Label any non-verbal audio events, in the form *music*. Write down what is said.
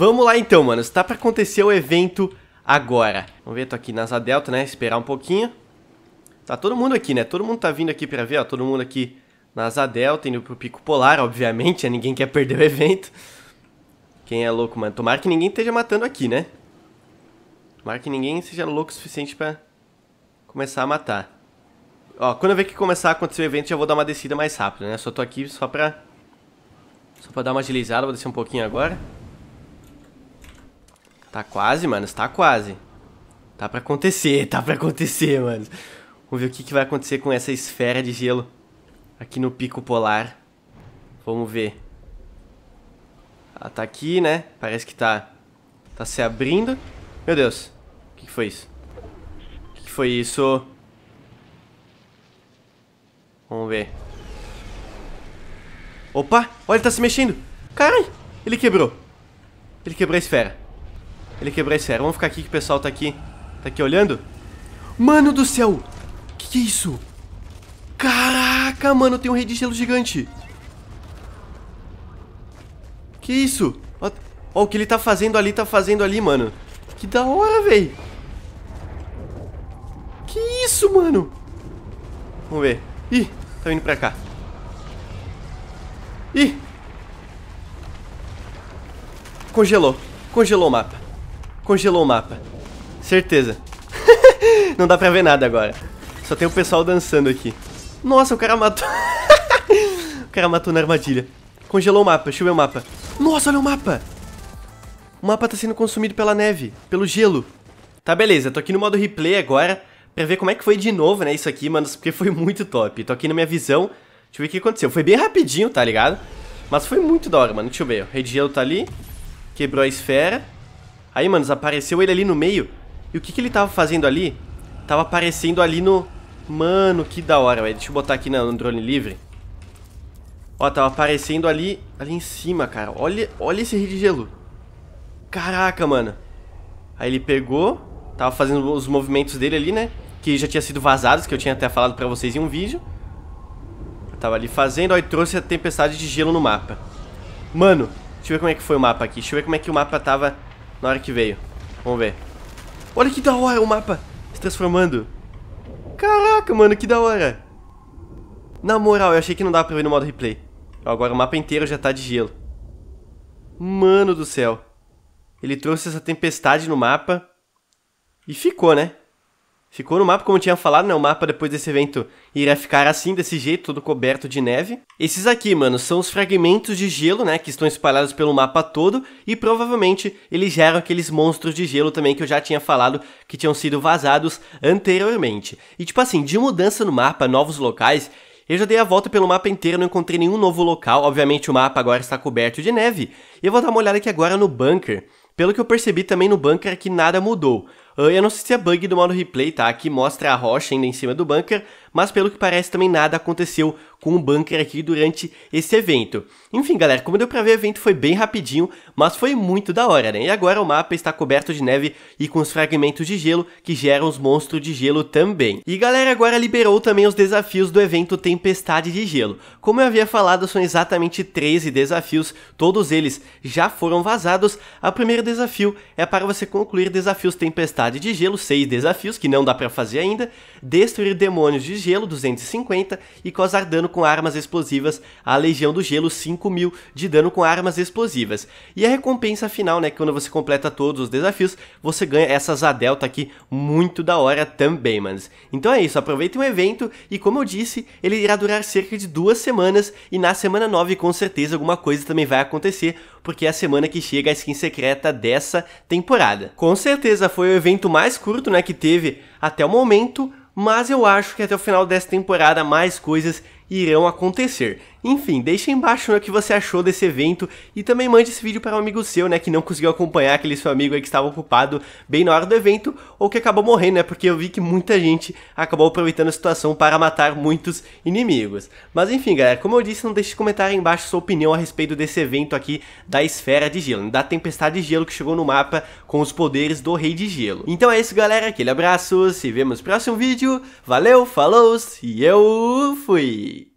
Vamos lá então, mano. Está pra acontecer o evento agora. Vamos ver, tô aqui na Asa Delta, né? Esperar um pouquinho. Tá todo mundo aqui, né? Todo mundo tá vindo aqui pra ver, ó. Todo mundo aqui na Asa Delta, indo pro Pico Polar, obviamente. Né? Ninguém quer perder o evento. Quem é louco, mano? Tomara que ninguém esteja matando aqui, né? Tomara que ninguém seja louco o suficiente pra começar a matar. Ó, quando eu ver que começar a acontecer o evento, já vou dar uma descida mais rápida, né? Só tô aqui só pra... Só pra dar uma agilizada, vou descer um pouquinho agora. Tá quase, mano, está quase. Tá pra acontecer, *laughs* tá pra acontecer, mano. Vamos ver o que, que vai acontecer com essa esfera de gelo aqui no pico polar. Vamos ver. Ela tá aqui, né? Parece que tá, tá se abrindo. Meu Deus, o que, que foi isso? O que, que foi isso? Vamos ver. Opa! Olha, ele tá se mexendo. Carai! Ele quebrou. Ele quebrou a esfera. Ele quebrou a esfera. Vamos ficar aqui que o pessoal tá aqui. Tá aqui olhando. Mano do céu! Que que é isso? Caraca, mano, tem um rei de gelo gigante. Que isso? Ó, ó, o que ele tá fazendo ali, tá fazendo ali, mano. Que da hora, velho. Que isso, mano? Vamos ver. Ih, Tá vindo pra cá. Ih! Congelou. Congelou o mapa. Congelou o mapa. Certeza. *laughs* Não dá pra ver nada agora. Só tem o pessoal dançando aqui. Nossa, o cara matou. *laughs* o cara matou na armadilha. Congelou o mapa. Deixa eu ver o mapa. Nossa, olha o mapa. O mapa tá sendo consumido pela neve, pelo gelo. Tá, beleza. Tô aqui no modo replay agora pra ver como é que foi de novo, né, isso aqui, mano, porque foi muito top. Tô aqui na minha visão, deixa eu ver o que aconteceu. Foi bem rapidinho, tá ligado? Mas foi muito da hora, mano, deixa eu ver. O Rei de Gelo tá ali, quebrou a esfera. Aí, mano, apareceu ele ali no meio. E o que que ele tava fazendo ali? Tava aparecendo ali no... Mano, que da hora, velho. Deixa eu botar aqui no drone livre. Ó, tava aparecendo ali, ali em cima, cara. Olha, olha esse Rei de Gelo. Caraca, mano. Aí ele pegou, Tava fazendo os movimentos dele ali, né? Que já tinha sido vazados, que eu tinha até falado pra vocês em um vídeo. Eu tava ali fazendo, ó, e trouxe a tempestade de gelo no mapa. Mano, deixa eu ver como é que foi o mapa aqui. Deixa eu ver como é que o mapa tava na hora que veio. Vamos ver. Olha que da hora o mapa se transformando. Caraca, mano, que da hora. Na moral, eu achei que não dava pra ver no modo replay. Agora o mapa inteiro já tá de gelo. Mano do céu. Ele trouxe essa tempestade no mapa. E ficou, né? Ficou no mapa, como eu tinha falado, né? O mapa depois desse evento irá ficar assim, desse jeito, todo coberto de neve. Esses aqui, mano, são os fragmentos de gelo, né? Que estão espalhados pelo mapa todo. E provavelmente eles geram aqueles monstros de gelo também que eu já tinha falado que tinham sido vazados anteriormente. E tipo assim, de mudança no mapa, novos locais, eu já dei a volta pelo mapa inteiro, não encontrei nenhum novo local. Obviamente o mapa agora está coberto de neve. E eu vou dar uma olhada aqui agora no bunker. Pelo que eu percebi também no bunker é que nada mudou. Eu não sei se é bug do modo replay, tá? Aqui mostra a rocha ainda em cima do bunker, mas pelo que parece também nada aconteceu com o bunker aqui durante esse evento. Enfim, galera, como deu pra ver, o evento foi bem rapidinho, mas foi muito da hora, né? E agora o mapa está coberto de neve e com os fragmentos de gelo que geram os monstros de gelo também. E galera, agora liberou também os desafios do evento Tempestade de Gelo. Como eu havia falado, são exatamente 13 desafios, todos eles já foram vazados. O primeiro desafio é para você concluir desafios Tempestade de Gelo, 6 desafios que não dá pra fazer ainda, destruir demônios de gelo 250 e causar dano com armas explosivas à Legião do Gelo 5000 de dano com armas explosivas. E a recompensa final, né, quando você completa todos os desafios, você ganha essas Adelta aqui muito da hora também, manos. Então é isso, aproveitem o evento e como eu disse, ele irá durar cerca de duas semanas e na semana 9 com certeza alguma coisa também vai acontecer, porque é a semana que chega a skin secreta dessa temporada. Com certeza foi o evento mais curto, né, que teve até o momento, mas eu acho que até o final dessa temporada mais coisas irão acontecer. Enfim, deixa embaixo o que você achou desse evento e também mande esse vídeo para um amigo seu, né, que não conseguiu acompanhar aquele seu amigo que estava ocupado bem na hora do evento ou que acabou morrendo, né, porque eu vi que muita gente acabou aproveitando a situação para matar muitos inimigos. Mas enfim, galera, como eu disse, não deixe de comentar aí embaixo sua opinião a respeito desse evento aqui da Esfera de Gelo, da Tempestade de Gelo que chegou no mapa com os poderes do Rei de Gelo. Então é isso, galera, aquele abraço, se vemos no próximo vídeo, valeu, falou e eu fui!